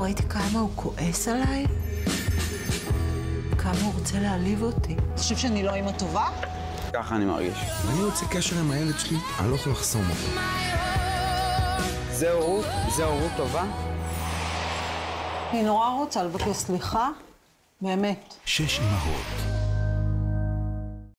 ראיתי כמה הוא כועס עליי, כמה הוא רוצה להעליב אותי. אתה חושב שאני לא אימא טובה? ככה אני מרגיש. אני רוצה קשר עם הילד שלי, אני לא יכול לחסום אותו. זה הורות? זה הורות טובה? אני נורא רוצה לבקש סליחה, באמת. שש אמהות,